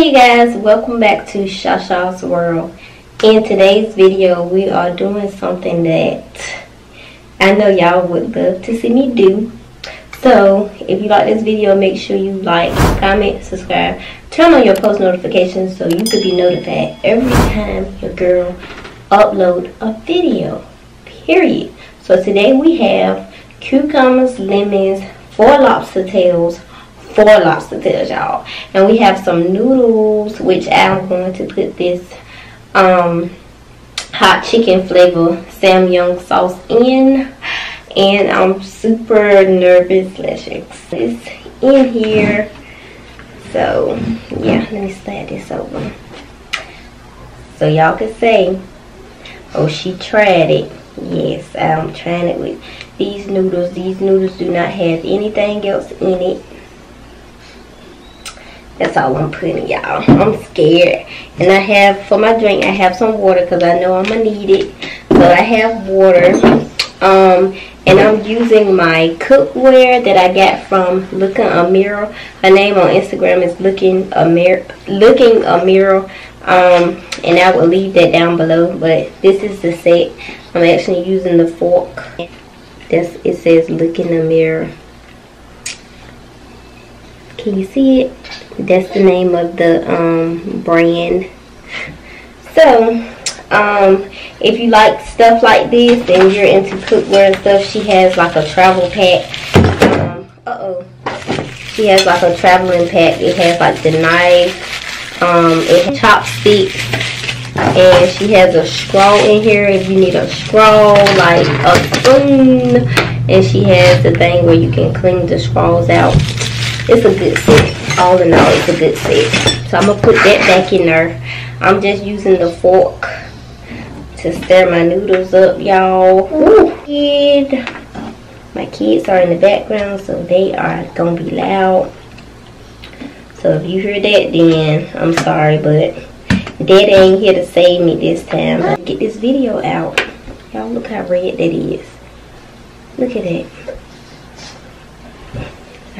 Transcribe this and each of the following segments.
Hey you guys, welcome back to Shasha's World. In today's video, we are doing something that I know y'all would love to see me do. So, if you like this video, make sure you like, comment, subscribe, turn on your post notifications so you could be notified every time your girl upload a video. Period. So today we have cucumbers, lemons, four lobster tails, four lobster tails, y'all. And we have some noodles, which I'm going to put this um, hot chicken flavor Samyang sauce in. And I'm super nervous. Let's check this in here. So, yeah, let me slide this over. So y'all can say, oh, she tried it. Yes, I'm trying it with these noodles. These noodles do not have anything else in it. That's all I'm putting, y'all. I'm scared. And I have, for my drink, I have some water because I know I'm going to need it. So I have water. Um, and I'm using my cookware that I got from Looking a Mirror. Her name on Instagram is Looking a Mirror. Looking a Mirror. Um, and I will leave that down below. But this is the set. I'm actually using the fork. That's, it says Look in the Mirror. Can you see it? That's the name of the um, brand. So, um, if you like stuff like this and you're into cookware and stuff, she has like a travel pack. Um, uh-oh. She has like a traveling pack. It has like the knife, um, it has chopsticks, and she has a straw in here if you need a straw, like a spoon. And she has the thing where you can clean the straws out. It's a good set. All in all, it's a good set. So I'm going to put that back in there. I'm just using the fork to stir my noodles up, y'all. My kids are in the background, so they are going to be loud. So if you hear that, then I'm sorry, but Daddy ain't here to save me this time. Get this video out. Y'all look how red that is. Look at that.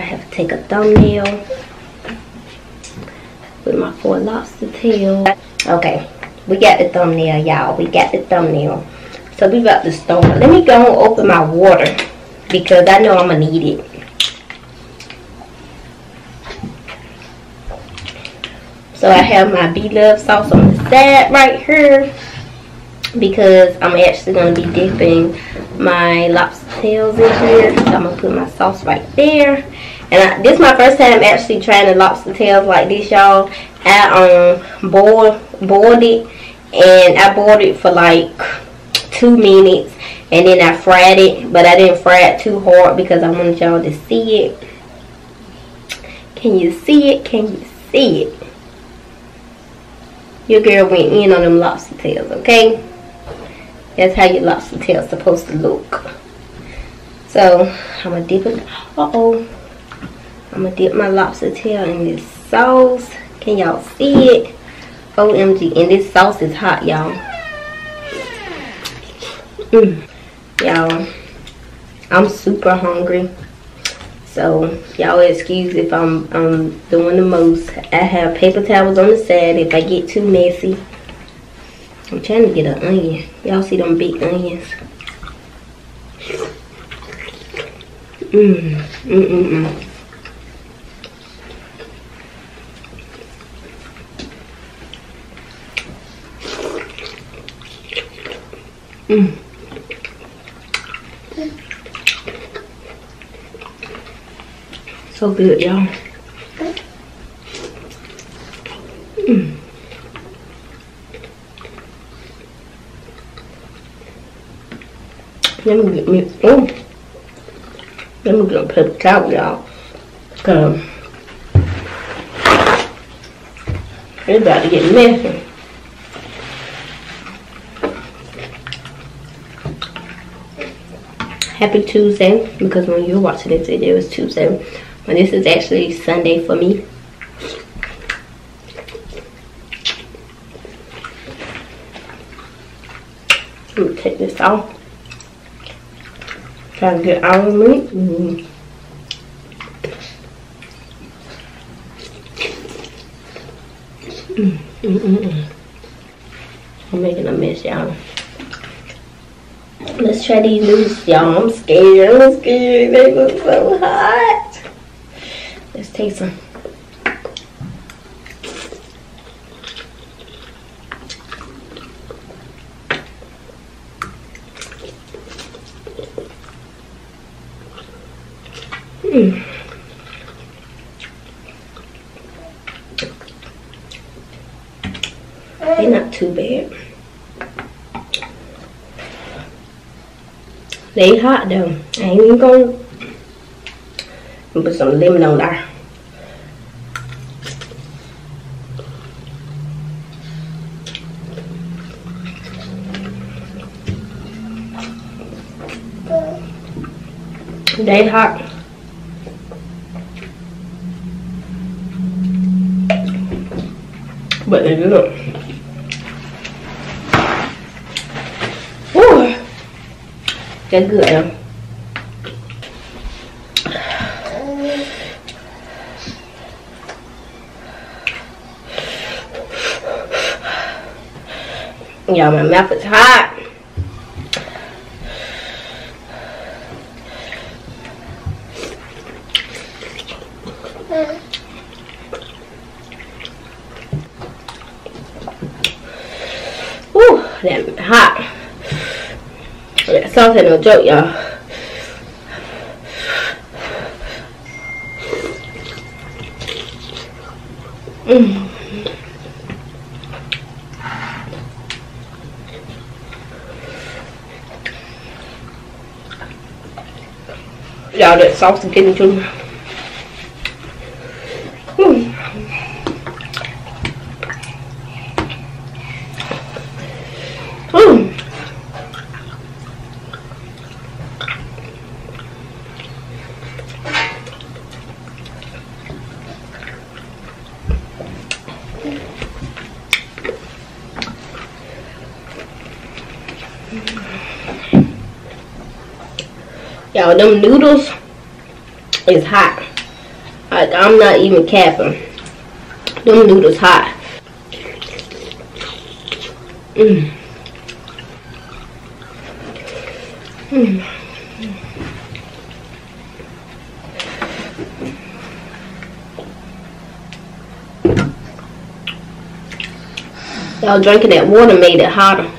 I have to take a thumbnail with my four lobster tail. Okay, we got the thumbnail, y'all. We got the thumbnail. So we about to start. Let me go and open my water because I know I'm gonna need it. So I have my B-Love sauce on the side right here because I'm actually going to be dipping my lobster tails in here. So I'm going to put my sauce right there. And I, this is my first time actually trying the lobster tails like this, y'all. I um boiled, boiled it and I boiled it for like two minutes. And then I fried it, but I didn't fry it too hard because I wanted y'all to see it. Can you see it? Can you see it? Your girl went in on them lobster tails, okay? That's how your lobster tail is supposed to look. So, I'm to dip it. Uh-oh. I'm going to dip my lobster tail in this sauce. Can y'all see it? OMG. And this sauce is hot, y'all. Mm. Y'all, I'm super hungry. So, y'all excuse if I'm, I'm doing the most. I have paper towels on the side if I get too messy. I'm trying to get an onion. Y'all see them big onions? Mmm, mmm, mmm, mmm. So good, y'all. Mmm. Let me get me, oh, let me get paper towel, y'all. Cause it's about to get messy. Happy Tuesday, because when you're watching this video, it's Tuesday. But this is actually Sunday for me. Let me take this off. Try to get out of me. Mm. Mm, mm, mm, I'm making a mess, y'all. Let's try these noodles, y'all. I'm scared. I'm scared. They look so hot. Let's take some. Mm. They're not too bad. They hot though. I ain't even gonna put some lemon on there. They hot. But they're good. Whew. They're good though. Yeah, my mouth is hot. Whew, that hot. That sauce ain't no joke, y'all. Mm. Y'all, that sauce is getting to me. Mm. Mm. Y'all, them noodles is hot. Like, I'm not even capping. Them noodles hot. Mm. Mm. Y'all drinking that water made it hotter.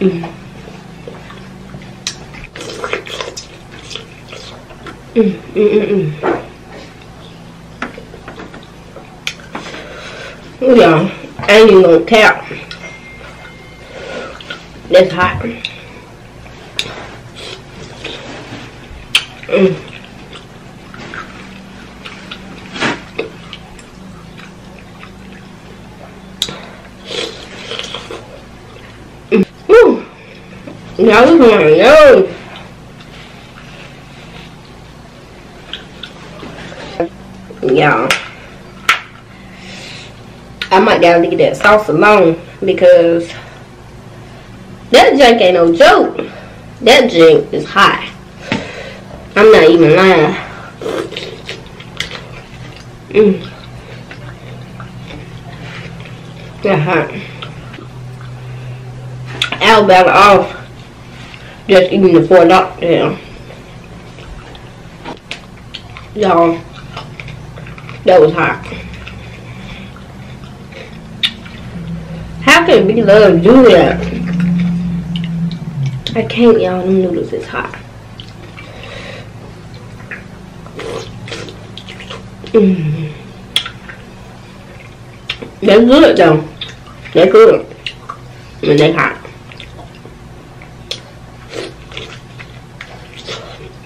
Mm. Y'all, I ain't even gonna cap. That's hot. Mm. Mm. Woo. Y'all, this one, no. Y'all. I might gotta leave that sauce alone because that junk ain't no joke. That junk is hot. I'm not even lying. Mm. That hot. I was better off just eating the four dollars. Y'all. That was hot. How can B-Love do that? I can't, y'all. Them noodles is hot. Mm. They're good, though. They're good. And they're hot.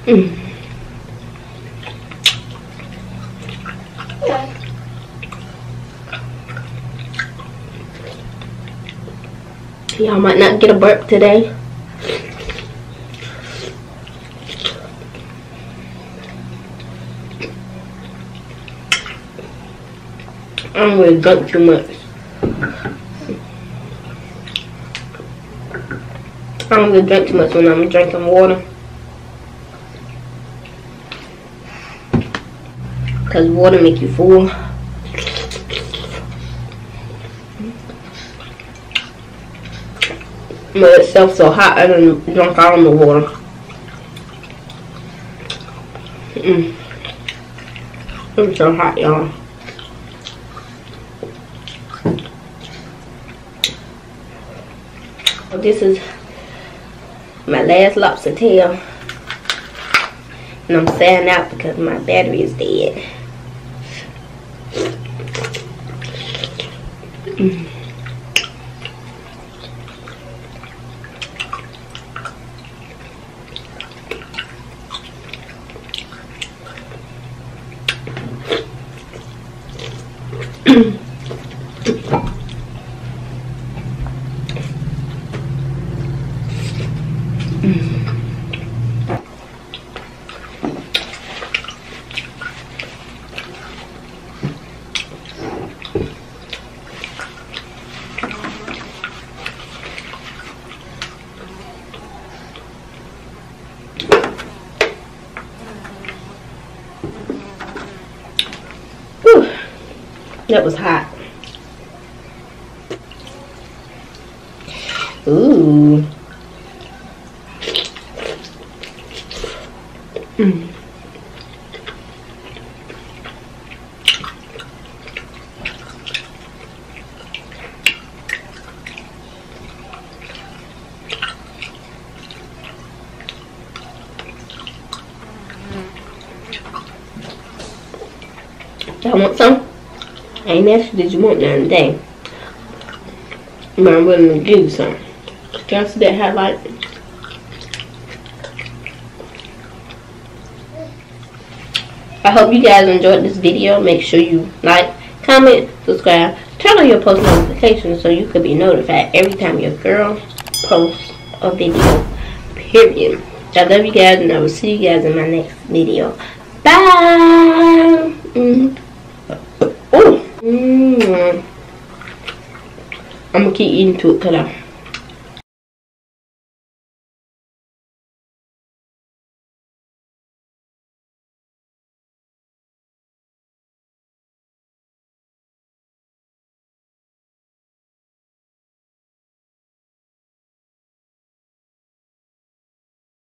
Mm. Y'all might not get a burp today. I'm gonna drink too much. I'm gonna drink too much when I'm drinking water. Because water make you full. But itself so hot I didn't drink all the water. Mm. It's so hot, y'all. This is my last lobster tail. And I'm saying out because my battery is dead. Mm. That was hot. Ooh. Mm. Y'all want some? You did you want none today. But I'm willing to give you some. Can I see that highlight? I hope you guys enjoyed this video. Make sure you like, comment, subscribe, turn on your post notifications so you could be notified every time your girl posts a video. Period. I love you guys and I will see you guys in my next video. Bye! Mm. Oh! Mm. I'm gonna keep eating to it till I